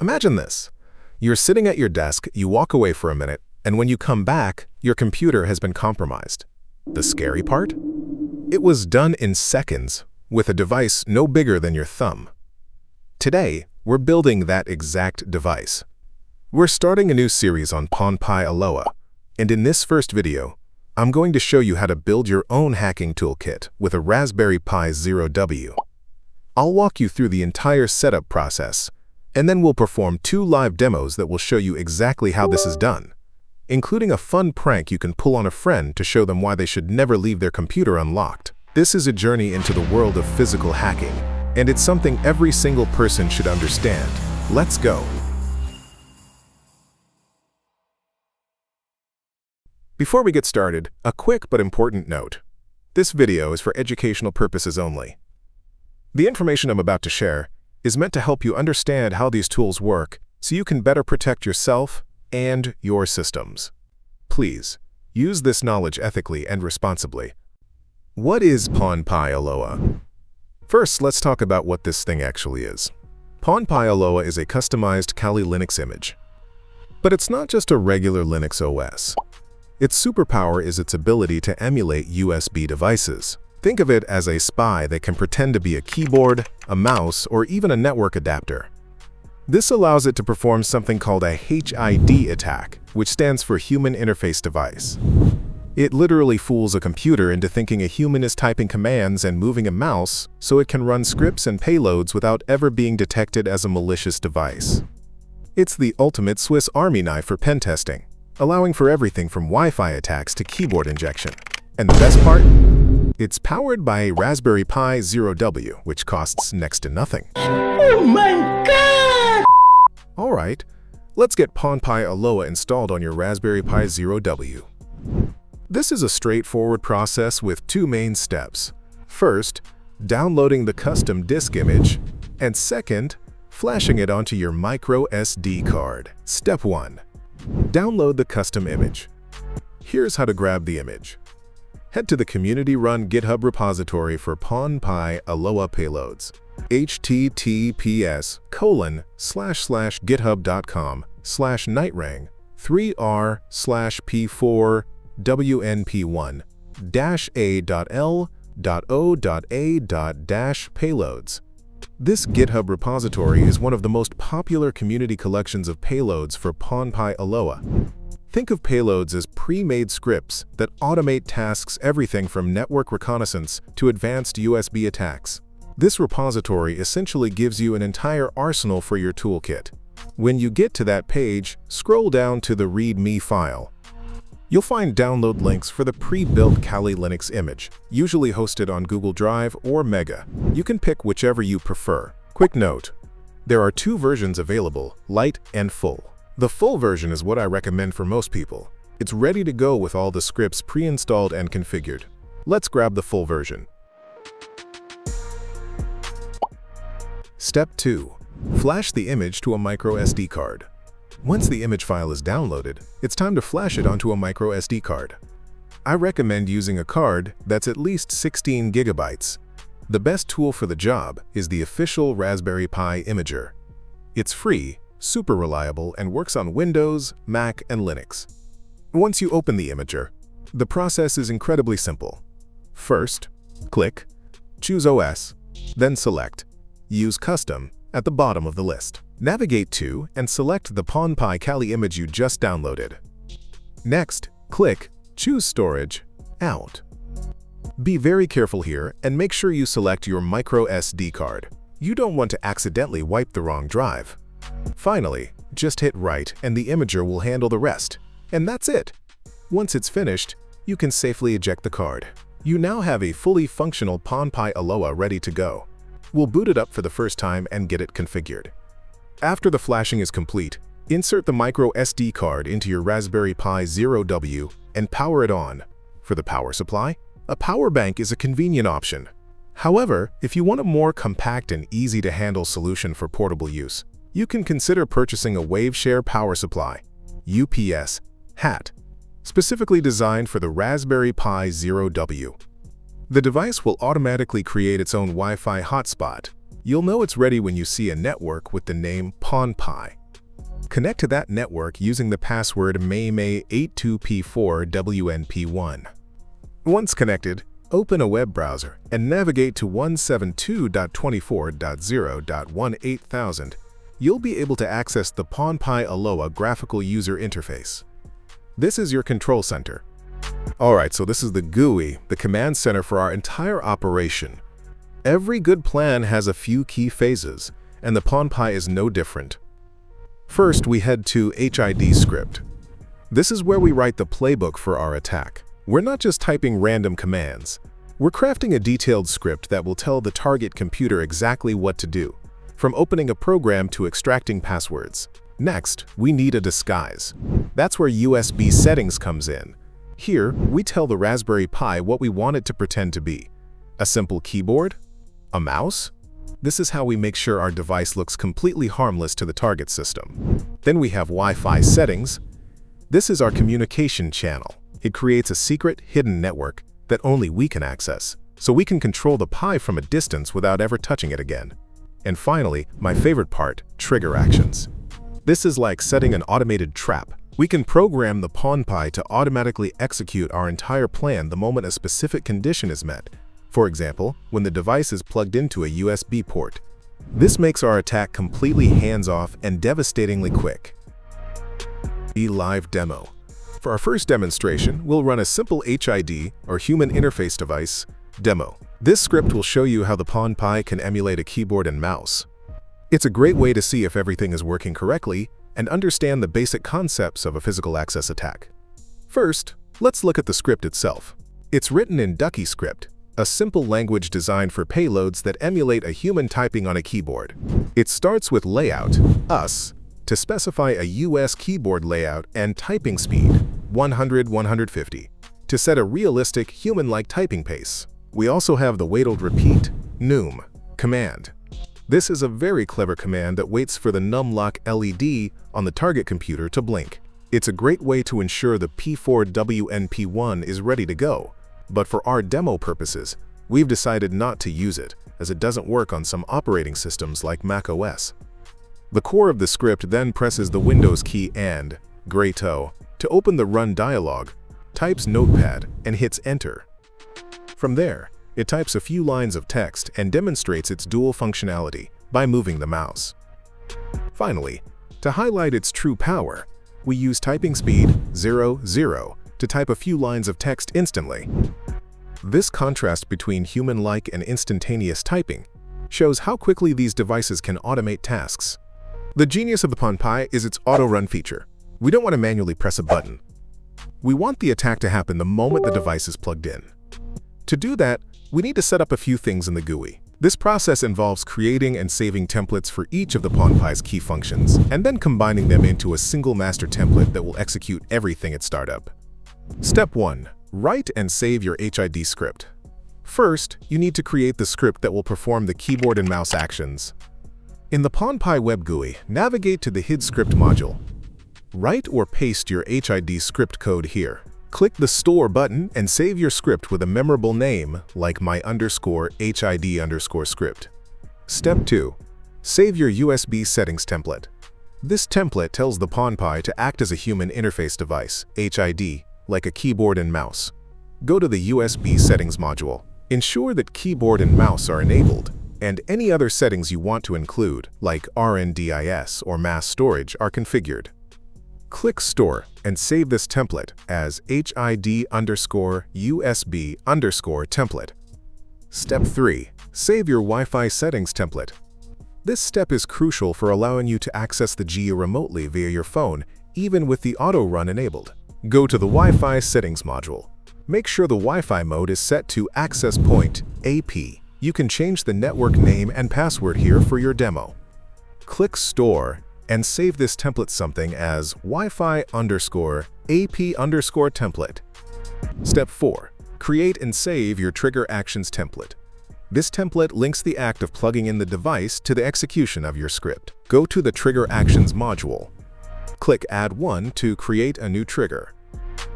Imagine this. You're sitting at your desk, you walk away for a minute, and when you come back, your computer has been compromised. The scary part? It was done in seconds, with a device no bigger than your thumb. Today, we're building that exact device. We're starting a new series on PwnPy Aloha, and in this first video, I'm going to show you how to build your own hacking toolkit with a Raspberry Pi Zero W. I'll walk you through the entire setup process, and then we'll perform two live demos that will show you exactly how this is done, including a fun prank you can pull on a friend to show them why they should never leave their computer unlocked. This is a journey into the world of physical hacking, and it's something every single person should understand. Let's go. Before we get started, a quick but important note. This video is for educational purposes only. The information I'm about to share is meant to help you understand how these tools work so you can better protect yourself and your systems. Please, use this knowledge ethically and responsibly. What is PwnPy Aloha? First, let's talk about what this thing actually is. PwnPy Aloha is a customized Kali Linux image. But it's not just a regular Linux OS. Its superpower is its ability to emulate USB devices. Think of it as a spy that can pretend to be a keyboard, a mouse, or even a network adapter. This allows it to perform something called a HID attack, which stands for Human Interface Device. It literally fools a computer into thinking a human is typing commands and moving a mouse so it can run scripts and payloads without ever being detected as a malicious device. It's the ultimate Swiss Army knife for pen testing, allowing for everything from Wi-Fi attacks to keyboard injection. And the best part? It's powered by a Raspberry Pi Zero W, which costs next to nothing. Oh my god! Alright, let's get PwnPy Aloha installed on your Raspberry Pi Zero W. This is a straightforward process with two main steps. First, downloading the custom disk image, and second, flashing it onto your micro SD card. Step 1. Download the custom image. Here's how to grab the image head to the community-run GitHub repository for PwnPy Aloha payloads. https colon slash slash github.com slash nightrang 3r slash p4 wnp1 dash a dot o dot a dot dash payloads. This GitHub repository is one of the most popular community collections of payloads for PwnPy Aloha. Think of payloads as pre-made scripts that automate tasks everything from network reconnaissance to advanced USB attacks. This repository essentially gives you an entire arsenal for your toolkit. When you get to that page, scroll down to the README file. You'll find download links for the pre-built Kali Linux image, usually hosted on Google Drive or Mega. You can pick whichever you prefer. Quick note, there are two versions available, light and full. The full version is what I recommend for most people. It's ready to go with all the scripts pre-installed and configured. Let's grab the full version. Step 2. Flash the image to a micro SD card. Once the image file is downloaded, it's time to flash it onto a micro SD card. I recommend using a card that's at least 16 gigabytes. The best tool for the job is the official Raspberry Pi Imager. It's free super reliable, and works on Windows, Mac, and Linux. Once you open the imager, the process is incredibly simple. First, click, choose OS, then select Use Custom at the bottom of the list. Navigate to and select the PwnPy Kali image you just downloaded. Next, click Choose Storage Out. Be very careful here and make sure you select your micro SD card. You don't want to accidentally wipe the wrong drive. Finally, just hit write and the imager will handle the rest. And that's it. Once it's finished, you can safely eject the card. You now have a fully functional PwnPy Aloha ready to go. We'll boot it up for the first time and get it configured. After the flashing is complete, insert the micro SD card into your Raspberry Pi Zero W and power it on. For the power supply, a power bank is a convenient option. However, if you want a more compact and easy-to-handle solution for portable use, you can consider purchasing a Waveshare power supply, UPS, HAT, specifically designed for the Raspberry Pi Zero W. The device will automatically create its own Wi-Fi hotspot, You'll know it's ready when you see a network with the name PawnPy. Connect to that network using the password MayMay82P4WNP1. Once connected, open a web browser and navigate to 172.24.0.18000. You'll be able to access the PawnPy Aloha graphical user interface. This is your control center. Alright, so this is the GUI, the command center for our entire operation. Every good plan has a few key phases, and the PawnPy is no different. First, we head to HID script. This is where we write the playbook for our attack. We're not just typing random commands. We're crafting a detailed script that will tell the target computer exactly what to do, from opening a program to extracting passwords. Next, we need a disguise. That's where USB settings comes in. Here, we tell the Raspberry Pi what we want it to pretend to be. A simple keyboard? A mouse? This is how we make sure our device looks completely harmless to the target system. Then we have Wi-Fi settings. This is our communication channel. It creates a secret, hidden network that only we can access, so we can control the Pi from a distance without ever touching it again. And finally, my favorite part, trigger actions. This is like setting an automated trap. We can program the PawnPy to automatically execute our entire plan the moment a specific condition is met, for example, when the device is plugged into a USB port. This makes our attack completely hands-off and devastatingly quick. E Live Demo For our first demonstration, we'll run a simple HID, or Human Interface Device, demo. This script will show you how the Pawn Pi can emulate a keyboard and mouse. It's a great way to see if everything is working correctly and understand the basic concepts of a physical access attack. First, let's look at the script itself. It's written in Ducky script, a simple language designed for payloads that emulate a human typing on a keyboard. It starts with layout, US, to specify a US keyboard layout and typing speed, 100-150, to set a realistic, human-like typing pace. We also have the wait repeat, NUM, command. This is a very clever command that waits for the numlock LED on the target computer to blink. It's a great way to ensure the P4WNP1 is ready to go, but for our demo purposes, we've decided not to use it, as it doesn't work on some operating systems like macOS. The core of the script then presses the Windows key and, gray toe, to open the Run dialog, types Notepad, and hits Enter. From there, it types a few lines of text and demonstrates its dual functionality by moving the mouse. Finally, to highlight its true power, we use typing speed 00 0 to type a few lines of text instantly. This contrast between human-like and instantaneous typing shows how quickly these devices can automate tasks. The genius of the PawnPy is its auto-run feature. We don't want to manually press a button. We want the attack to happen the moment the device is plugged in. To do that, we need to set up a few things in the GUI. This process involves creating and saving templates for each of the PawnPy's key functions, and then combining them into a single master template that will execute everything at startup. Step 1. Write and save your HID script. First, you need to create the script that will perform the keyboard and mouse actions. In the PawnPy Web GUI, navigate to the HID script module. Write or paste your HID script code here. Click the Store button and save your script with a memorable name like my underscore HID underscore script. Step 2. Save your USB settings template. This template tells the PawnPy to act as a human interface device, HID, like a keyboard and mouse. Go to the USB settings module. Ensure that keyboard and mouse are enabled, and any other settings you want to include, like RNDIS or mass storage, are configured. Click Store and save this template as HID underscore USB underscore template. Step 3. Save your Wi-Fi settings template. This step is crucial for allowing you to access the GUI remotely via your phone, even with the auto run enabled. Go to the Wi-Fi settings module. Make sure the Wi-Fi mode is set to Access Point AP. You can change the network name and password here for your demo. Click Store and save this template something as Wi-Fi underscore AP underscore template. Step 4. Create and save your Trigger Actions template. This template links the act of plugging in the device to the execution of your script. Go to the Trigger Actions module Click Add 1 to create a new trigger.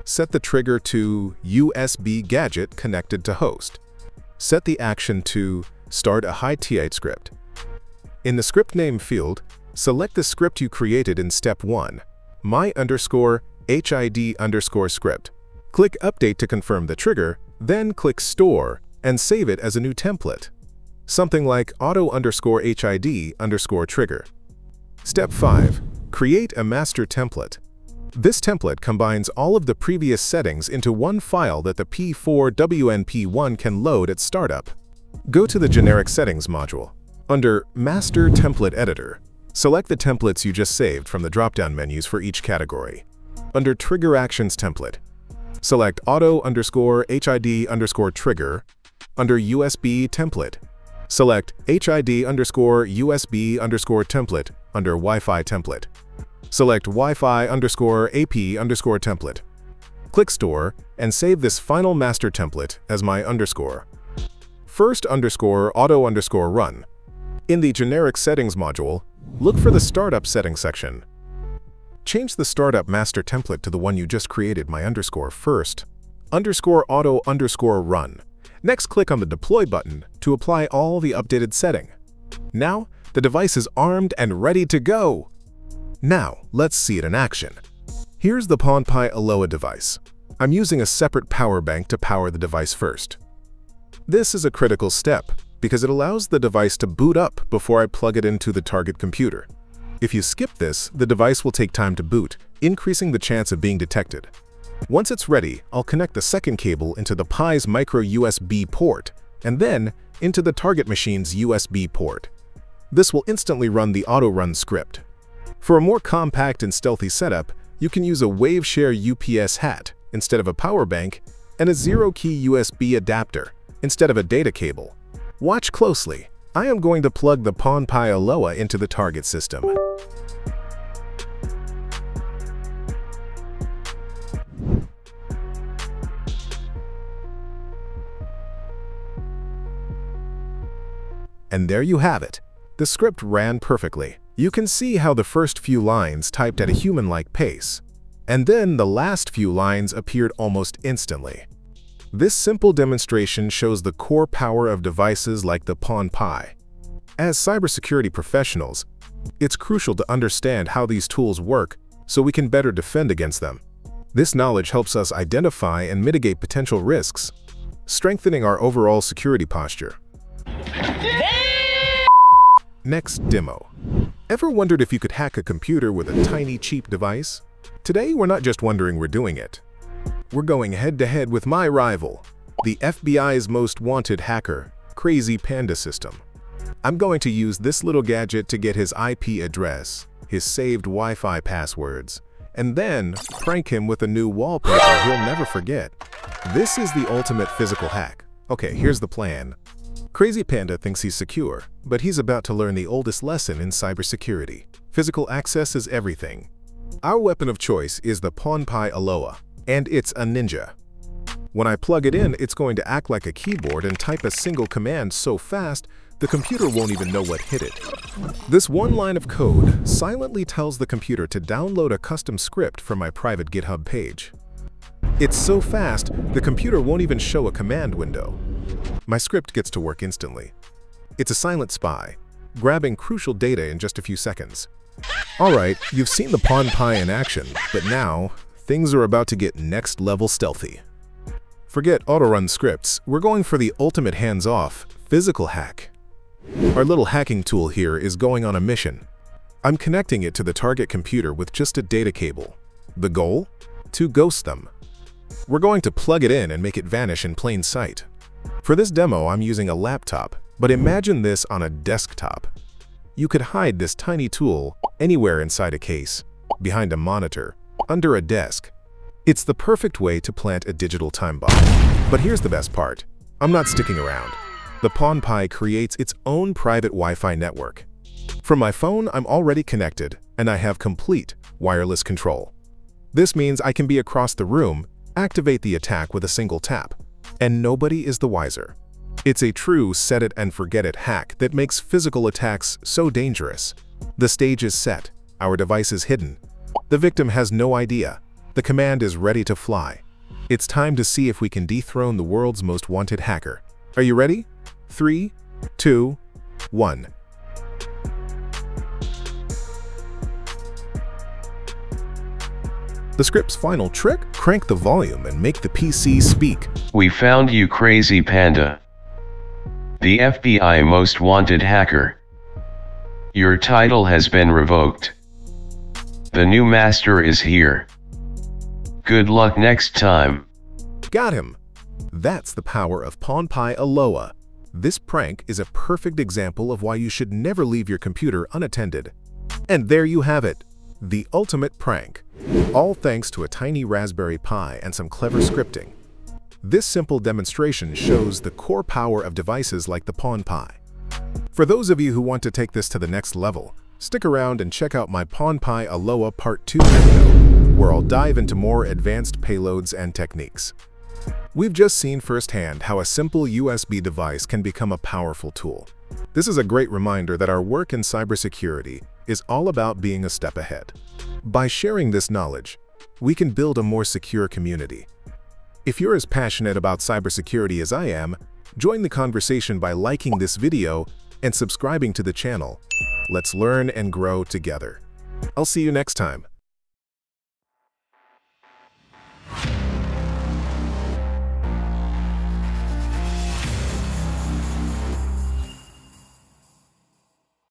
Set the trigger to USB gadget connected to host. Set the action to Start a HITI script. In the script name field, select the script you created in step 1, my underscore HID underscore script. Click Update to confirm the trigger, then click Store and save it as a new template. Something like auto underscore HID underscore trigger. Step 5. Create a master template. This template combines all of the previous settings into one file that the P4WNP1 can load at startup. Go to the Generic Settings module. Under Master Template Editor, select the templates you just saved from the drop-down menus for each category. Under Trigger Actions Template, select Auto underscore HID underscore Trigger. Under USB Template, select HID underscore USB underscore Template under Wi-Fi Template. Select Wi-Fi underscore AP underscore template. Click Store and save this final master template as my underscore. First underscore auto underscore run. In the Generic Settings module, look for the Startup Settings section. Change the Startup Master template to the one you just created my underscore first. Underscore auto underscore run. Next click on the Deploy button to apply all the updated setting. Now, the device is armed and ready to go! Now, let's see it in action. Here's the PwnPi Aloha device. I'm using a separate power bank to power the device first. This is a critical step because it allows the device to boot up before I plug it into the target computer. If you skip this, the device will take time to boot, increasing the chance of being detected. Once it's ready, I'll connect the second cable into the Pi's micro USB port and then into the target machine's USB port. This will instantly run the auto run script. For a more compact and stealthy setup, you can use a Waveshare UPS hat instead of a power bank and a zero-key USB adapter instead of a data cable. Watch closely. I am going to plug the PwnPi Aloha into the target system. And there you have it. The script ran perfectly. You can see how the first few lines typed at a human-like pace, and then the last few lines appeared almost instantly. This simple demonstration shows the core power of devices like the Pawn Pi. As cybersecurity professionals, it's crucial to understand how these tools work so we can better defend against them. This knowledge helps us identify and mitigate potential risks, strengthening our overall security posture. Next demo. Ever wondered if you could hack a computer with a tiny, cheap device? Today, we're not just wondering we're doing it. We're going head-to-head -head with my rival, the FBI's most wanted hacker, Crazy Panda System. I'm going to use this little gadget to get his IP address, his saved Wi-Fi passwords, and then prank him with a new wallpaper he'll never forget. This is the ultimate physical hack. Okay, here's the plan. Crazy Panda thinks he's secure, but he's about to learn the oldest lesson in cybersecurity. Physical access is everything. Our weapon of choice is the PwnPi Aloha, and it's a ninja. When I plug it in, it's going to act like a keyboard and type a single command so fast, the computer won't even know what hit it. This one line of code silently tells the computer to download a custom script from my private GitHub page. It's so fast, the computer won't even show a command window. My script gets to work instantly. It's a silent spy, grabbing crucial data in just a few seconds. Alright, you've seen the PwnPi in action, but now, things are about to get next-level stealthy. Forget auto-run scripts, we're going for the ultimate hands-off, physical hack. Our little hacking tool here is going on a mission. I'm connecting it to the target computer with just a data cable. The goal? To ghost them. We're going to plug it in and make it vanish in plain sight. For this demo, I'm using a laptop, but imagine this on a desktop. You could hide this tiny tool anywhere inside a case, behind a monitor, under a desk. It's the perfect way to plant a digital time bomb. But here's the best part. I'm not sticking around. The PwnPi creates its own private Wi-Fi network. From my phone, I'm already connected, and I have complete wireless control. This means I can be across the room, activate the attack with a single tap, and nobody is the wiser. It's a true set-it-and-forget-it hack that makes physical attacks so dangerous. The stage is set, our device is hidden. The victim has no idea. The command is ready to fly. It's time to see if we can dethrone the world's most wanted hacker. Are you ready? Three, two, one. The script's final trick, crank the volume and make the PC speak. We found you crazy panda. The FBI most wanted hacker. Your title has been revoked. The new master is here. Good luck next time. Got him! That's the power of PwnPy Aloha. This prank is a perfect example of why you should never leave your computer unattended. And there you have it, the ultimate prank. All thanks to a tiny Raspberry Pi and some clever scripting. This simple demonstration shows the core power of devices like the PwnPy. For those of you who want to take this to the next level, stick around and check out my PwnPy Aloha Part 2 video, where I'll dive into more advanced payloads and techniques. We've just seen firsthand how a simple USB device can become a powerful tool. This is a great reminder that our work in cybersecurity is all about being a step ahead. By sharing this knowledge, we can build a more secure community. If you're as passionate about cybersecurity as I am, join the conversation by liking this video and subscribing to the channel. Let's learn and grow together. I'll see you next time.